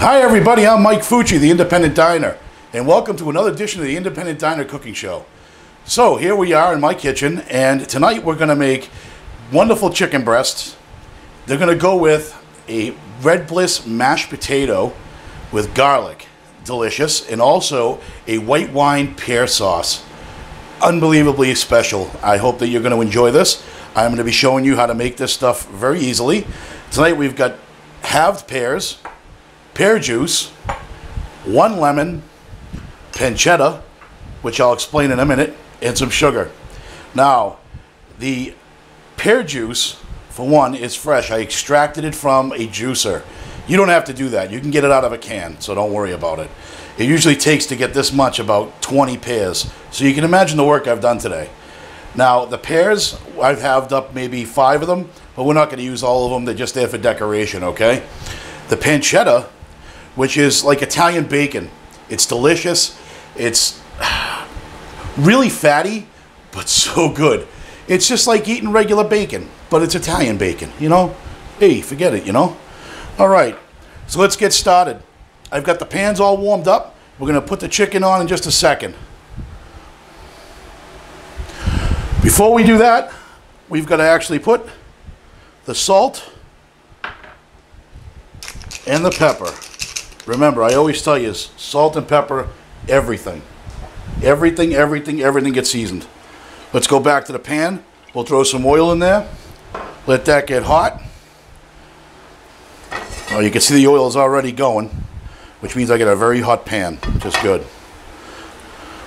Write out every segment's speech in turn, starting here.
Hi, everybody. I'm Mike Fucci, the Independent Diner, and welcome to another edition of the Independent Diner Cooking Show. So, here we are in my kitchen, and tonight we're going to make wonderful chicken breasts. They're going to go with a Red Bliss mashed potato with garlic. Delicious. And also a white wine pear sauce. Unbelievably special. I hope that you're going to enjoy this. I'm going to be showing you how to make this stuff very easily. Tonight we've got halved pears, pear juice, one lemon, pancetta, which I'll explain in a minute, and some sugar. Now, the pear juice, for one, is fresh. I extracted it from a juicer. You don't have to do that. You can get it out of a can, so don't worry about it. It usually takes to get this much about 20 pears. So you can imagine the work I've done today. Now, the pears, I've halved up maybe five of them, but we're not going to use all of them. They're just there for decoration, okay? The pancetta, which is like Italian bacon. It's delicious. It's really fatty, but so good. It's just like eating regular bacon, but it's Italian bacon, you know? Hey, forget it, you know? All right, so let's get started. I've got the pans all warmed up. We're to put the chicken on in just a second. Before we do that, we've got to actually put the salt and the pepper. Remember, I always tell you, salt and pepper, everything. Everything, everything, everything gets seasoned. Let's go back to the pan. We'll throw some oil in there. Let that get hot. Oh, you can see the oil is already going, which means I get a very hot pan, which is good.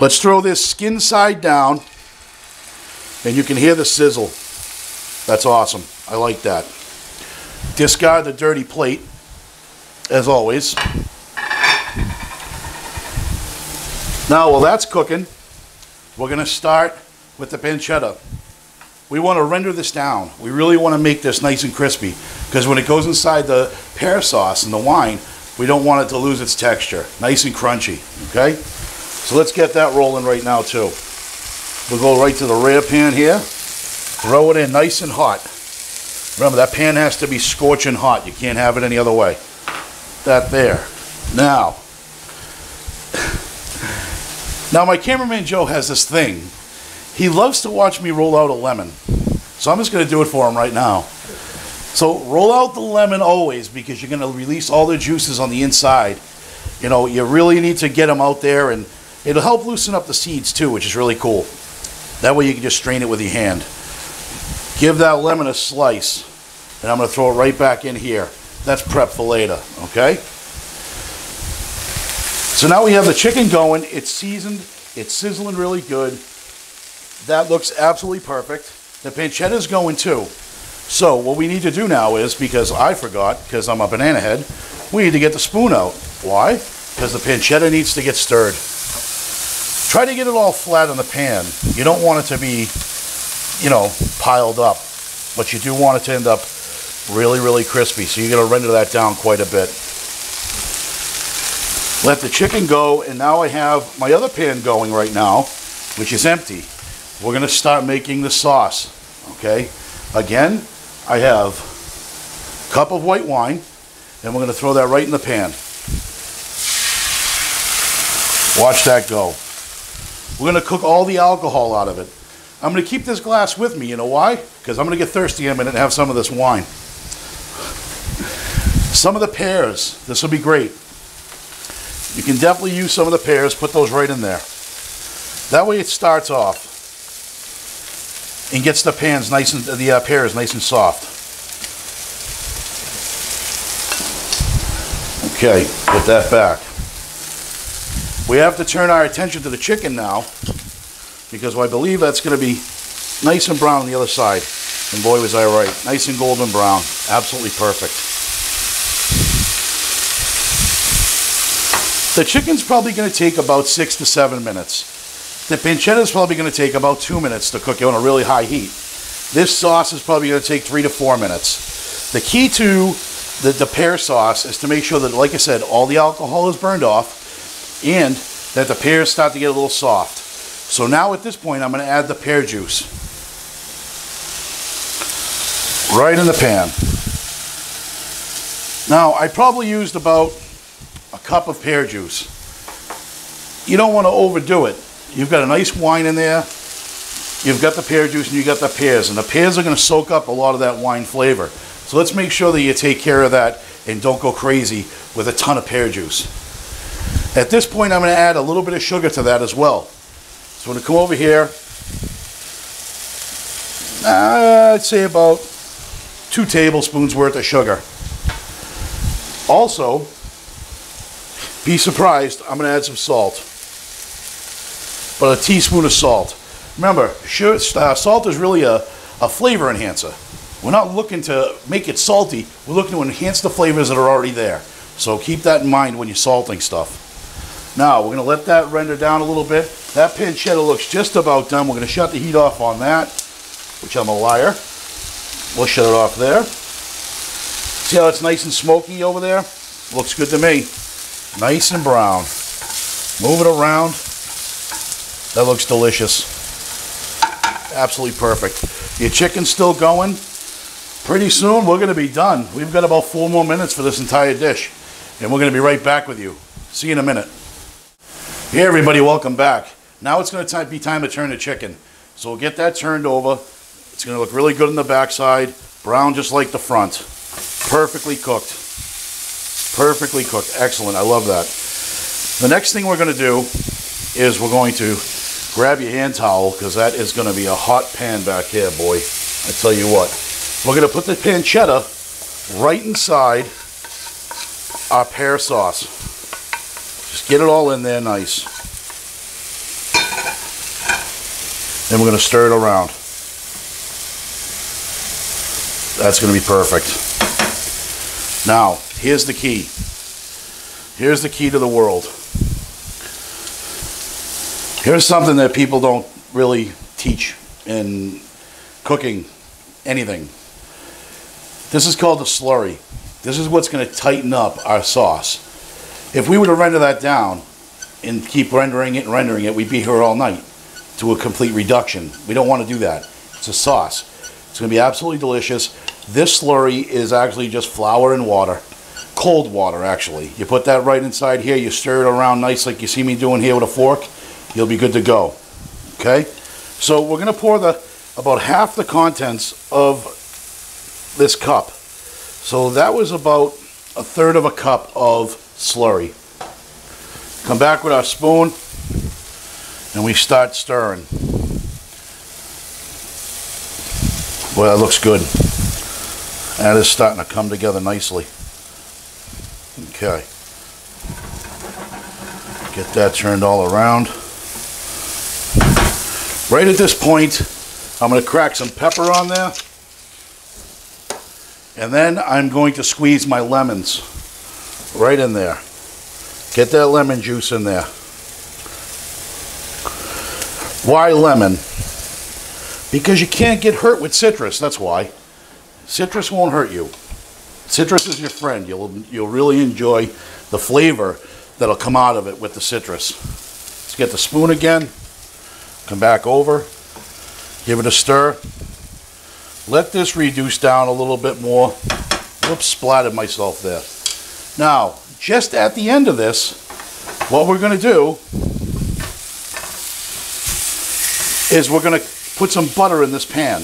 Let's throw this skin side down, and you can hear the sizzle. That's awesome. I like that. Discard the dirty plate, as always. Now, while that's cooking, we're going to start with the pancetta. We want to render this down. We really want to make this nice and crispy because when it goes inside the pear sauce and the wine, we don't want it to lose its texture. Nice and crunchy, okay? So let's get that rolling right now too. We'll go right to the rear pan here. Throw it in nice and hot. Remember, that pan has to be scorching hot. You can't have it any other way. That there. Now, now my cameraman Joe has this thing. He loves to watch me roll out a lemon. So I'm just going to do it for him right now. So roll out the lemon always because you're going to release all the juices on the inside. You know, you really need to get them out there and it'll help loosen up the seeds too, which is really cool. That way you can just strain it with your hand. Give that lemon a slice and I'm going to throw it right back in here. That's prep for later, okay? So now we have the chicken going. It's seasoned. It's sizzling really good. That looks absolutely perfect. The pancetta is going too. So what we need to do now is, because I forgot, because I'm a banana head, we need to get the spoon out. Why? Because the pancetta needs to get stirred. Try to get it all flat on the pan. You don't want it to be, you know, piled up. But you do want it to end up really, really crispy. So you're going to render that down quite a bit. Let the chicken go, and now I have my other pan going right now, which is empty. We're going to start making the sauce, okay? Again, I have a cup of white wine, and we're going to throw that right in the pan. Watch that go. We're going to cook all the alcohol out of it. I'm going to keep this glass with me. You know why? Because I'm going to get thirsty in a minute and have some of this wine. Some of the pears. This will be great. You can definitely use some of the pears. Put those right in there. That way it starts off and gets the pans nice and the uh, pears nice and soft. Okay, put that back. We have to turn our attention to the chicken now because I believe that's going to be nice and brown on the other side. And boy, was I right. Nice and golden brown. Absolutely perfect. The chicken's probably going to take about six to seven minutes. The pancetta is probably going to take about two minutes to cook on a really high heat. This sauce is probably going to take three to four minutes. The key to the, the pear sauce is to make sure that, like I said, all the alcohol is burned off and that the pears start to get a little soft. So now at this point, I'm going to add the pear juice. Right in the pan. Now, I probably used about cup of pear juice. You don't want to overdo it. You've got a nice wine in there. You've got the pear juice and you've got the pears. And the pears are going to soak up a lot of that wine flavor. So let's make sure that you take care of that and don't go crazy with a ton of pear juice. At this point, I'm going to add a little bit of sugar to that as well. So I'm going to come over here. Uh, I'd say about two tablespoons worth of sugar. Also, be surprised, I'm to add some salt. But a teaspoon of salt. Remember, uh, salt is really a, a flavor enhancer. We're not looking to make it salty, we're looking to enhance the flavors that are already there. So keep that in mind when you're salting stuff. Now, we're to let that render down a little bit. That pancetta looks just about done. We're to shut the heat off on that, which I'm a liar. We'll shut it off there. See how it's nice and smoky over there? Looks good to me. Nice and brown. Move it around. That looks delicious. Absolutely perfect. Your chicken's still going. Pretty soon we're going to be done. We've got about four more minutes for this entire dish. And we're going to be right back with you. See you in a minute. Hey everybody, welcome back. Now it's going to be time to turn the chicken. So we'll get that turned over. It's going to look really good on the backside. Brown just like the front. Perfectly cooked. Perfectly cooked. Excellent. I love that. The next thing we're going to do is we're going to grab your hand towel because that is going to be a hot pan back here, boy. I tell you what. We're going to put the pancetta right inside our pear sauce. Just get it all in there nice. Then we're going to stir it around. That's going to be perfect. Now, here's the key. Here's the key to the world. Here's something that people don't really teach in cooking anything. This is called the slurry. This is what's going to tighten up our sauce. If we were to render that down and keep rendering it and rendering it, we'd be here all night to a complete reduction. We don't want to do that. It's a sauce. It's going to be absolutely delicious. This slurry is actually just flour and water. Cold water, actually. You put that right inside here. You stir it around nice like you see me doing here with a fork. You'll be good to go. Okay? So we're going to pour the about half the contents of this cup. So that was about a third of a cup of slurry. Come back with our spoon and we start stirring. Well, that looks good. That is starting to come together nicely. Okay. Get that turned all around. Right at this point, I'm going to crack some pepper on there. And then I'm going to squeeze my lemons right in there. Get that lemon juice in there. Why lemon? Because you can't get hurt with citrus, that's why. Citrus won't hurt you. Citrus is your friend. You'll, you'll really enjoy the flavor that'll come out of it with the citrus. Let's get the spoon again. Come back over. Give it a stir. Let this reduce down a little bit more. Whoops, splattered myself there. Now, just at the end of this, what we're going to do is we're going to put some butter in this pan.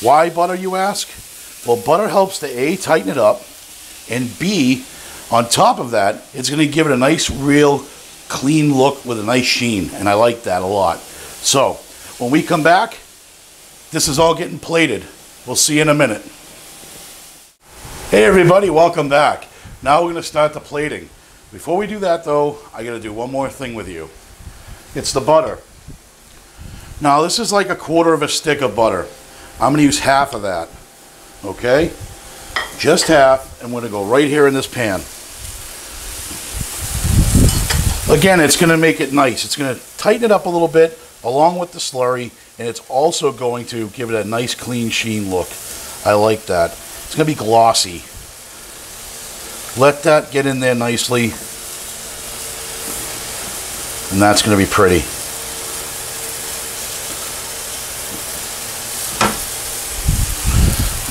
Why butter, you ask? Well, butter helps to A, tighten it up, and B, on top of that, it's going to give it a nice, real, clean look with a nice sheen, and I like that a lot. So, when we come back, this is all getting plated. We'll see you in a minute. Hey everybody, welcome back. Now we're going to start the plating. Before we do that though, I got to do one more thing with you. It's the butter. Now this is like a quarter of a stick of butter. I'm going to use half of that. Okay? Just half. I'm going to go right here in this pan. Again, it's going to make it nice. It's going to tighten it up a little bit along with the slurry and it's also going to give it a nice clean sheen look. I like that. It's going to be glossy. Let that get in there nicely and that's going to be pretty.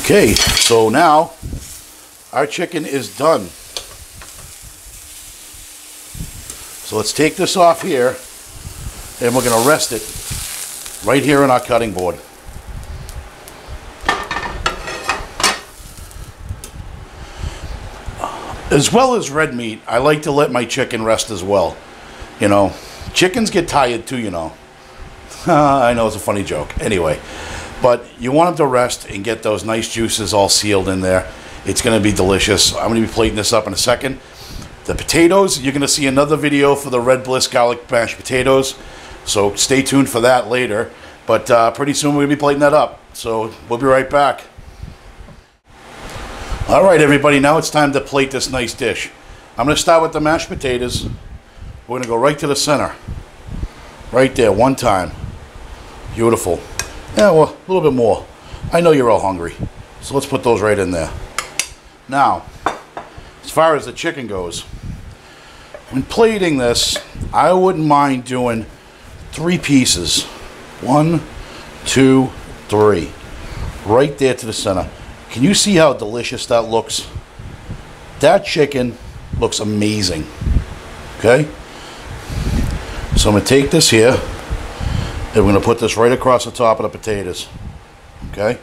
Okay, so now our chicken is done. So let's take this off here and we're going to rest it right here on our cutting board. As well as red meat, I like to let my chicken rest as well. You know, chickens get tired too, you know. I know it's a funny joke. Anyway, but you want them to rest and get those nice juices all sealed in there. It's going to be delicious. I'm going to be plating this up in a second. The potatoes, you're going to see another video for the Red Bliss garlic mashed potatoes. So stay tuned for that later. But uh, pretty soon we're going to be plating that up. So we'll be right back. All right, everybody, now it's time to plate this nice dish. I'm going to start with the mashed potatoes. We're going to go right to the center. Right there, one time. Beautiful. Yeah, well, a little bit more. I know you're all hungry. So let's put those right in there. Now, as far as the chicken goes, when plating this, I wouldn't mind doing three pieces. One, two, three. Right there to the center. Can you see how delicious that looks? That chicken looks amazing. Okay? So I'm going to take this here and we're going to put this right across the top of the potatoes. Okay?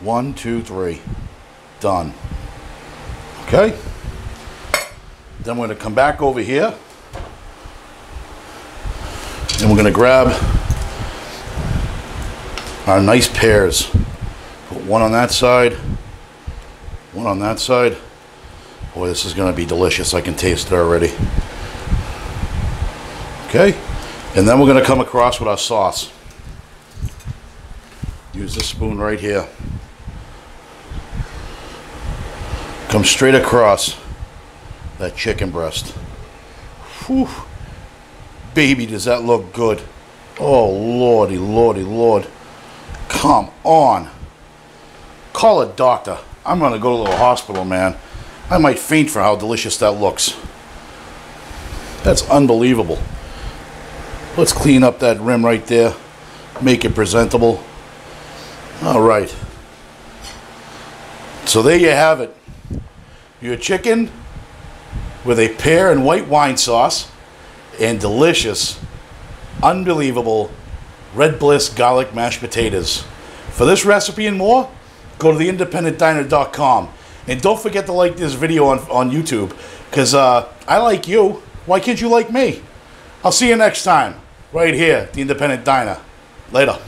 One, two, three. Done. Okay? Then we're going to come back over here and we're going to grab our nice pears. Put one on that side, one on that side. Boy, this is going to be delicious. I can taste it already. Okay, and then we're going to come across with our sauce. Use this spoon right here. Come straight across that chicken breast. Whew. Baby, does that look good. Oh, lordy, lordy, lord. Come on. Call a doctor. I'm going to go to the hospital, man. I might faint for how delicious that looks. That's unbelievable. Let's clean up that rim right there. Make it presentable. All right. So there you have it. Your chicken with a pear and white wine sauce and delicious, unbelievable Red Bliss garlic mashed potatoes. For this recipe and more, go to theindependentdiner.com. And don't forget to like this video on, on YouTube, because uh, I like you. Why can't you like me? I'll see you next time, right here, The Independent Diner. Later.